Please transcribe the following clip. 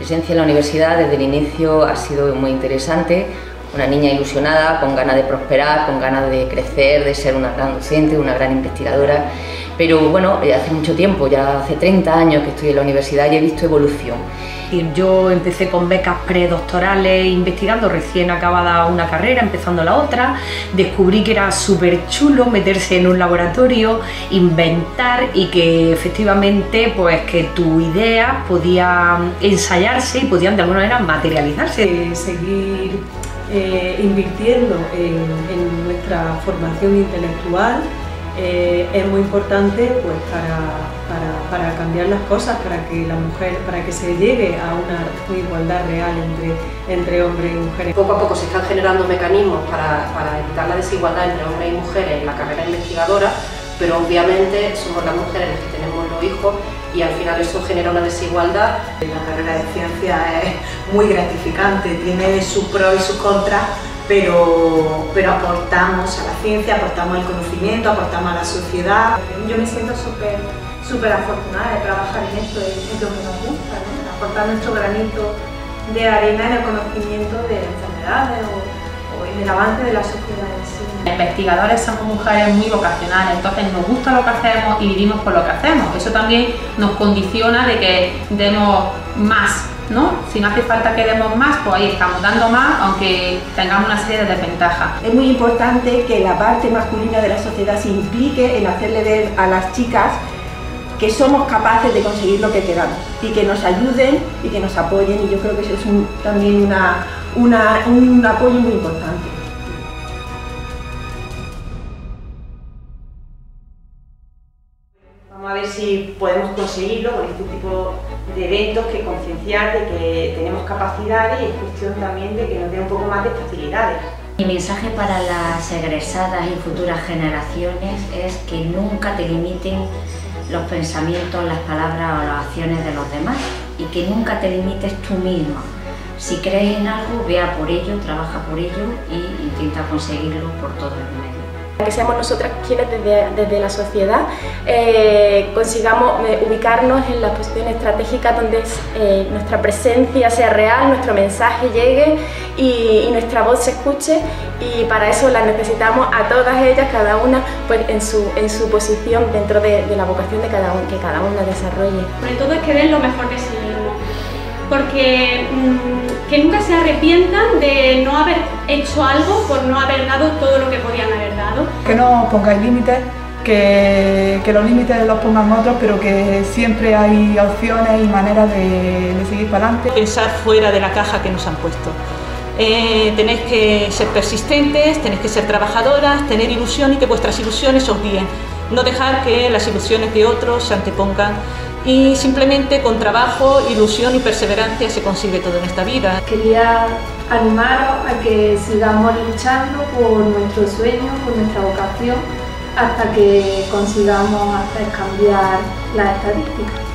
presencia en la universidad desde el inicio ha sido muy interesante, una niña ilusionada, con ganas de prosperar, con ganas de crecer, de ser una gran docente, una gran investigadora. Pero bueno, eh, hace mucho tiempo, ya hace 30 años que estoy en la universidad y he visto evolución. Yo empecé con becas predoctorales investigando, recién acabada una carrera, empezando la otra. Descubrí que era súper chulo meterse en un laboratorio, inventar y que efectivamente pues que tu idea podía ensayarse y podían de alguna manera materializarse. Seguir eh, invirtiendo en, nuestra formación intelectual eh, es muy importante pues, para, cambiar las cosas, para que la mujer, para que se llegue a una igualdad real entre, entre hombres y mujeres. Poco a poco se están generando mecanismos para, para evitar la desigualdad entre hombres y mujeres en la carrera investigadora, pero obviamente somos las mujeres las que tenemos los hijos y al final eso genera una desigualdad. La carrera de ciencia es muy gratificante, tiene sus pros y sus contras, pero, pero aportamos a la ciencia, aportamos al conocimiento, aportamos a la sociedad. Yo me siento súper súper afortunada de trabajar en esto, es, lo que nos gusta, aportar nuestro granito de arena en el conocimiento de enfermedades o, o en el avance de la sociedad en sí. Investigadores somos mujeres muy vocacionales, entonces nos gusta lo que hacemos y vivimos por lo que hacemos. Eso también nos condiciona de que demos más, ¿no? Si no hace falta que demos más, pues ahí estamos dando más, aunque tengamos una serie de desventajas. Es muy importante que la parte masculina de la sociedad se implique en hacerle ver a las chicas que somos capaces de conseguir lo que queramos y que nos ayuden y que nos apoyen y yo creo que eso es también un apoyo muy importante. Vamos a ver si podemos conseguirlo con este tipo de eventos que concienciar de que tenemos capacidades y es cuestión también de que nos dé un poco más de facilidades. Mi mensaje para las egresadas y futuras generaciones es que nunca te limiten los pensamientos, las palabras o las acciones de los demás y que nunca te limites tú misma. Si crees en algo, vea por ello, trabaja por ello y intenta conseguirlo por todos los medios que seamos nosotras quienes desde, la sociedad eh, consigamos eh, ubicarnos en las posiciones estratégicas donde eh, nuestra presencia sea real, nuestro mensaje llegue y, nuestra voz se escuche y para eso las necesitamos a todas ellas, cada una pues en su, en su posición dentro de, la vocación de cada que cada una desarrolle. Sobre todo es que den lo mejor de sí porque mm, que nunca se arrepientan de no haber hecho algo por no haber dado todo lo que podían haber dado. Que no pongáis límites, que, los límites los pongan otros, pero que siempre hay opciones y maneras de, seguir para adelante. Pensar fuera de la caja que nos han puesto. Eh, tenéis que ser persistentes, tenéis que ser trabajadoras, tener ilusión y que vuestras ilusiones os guíen. No dejar que las ilusiones de otros se antepongan y simplemente con trabajo, ilusión y perseverancia se consigue todo en esta vida. Quería animaros a que sigamos luchando por nuestro sueño, por nuestra vocación, hasta que consigamos hacer cambiar las estadísticas.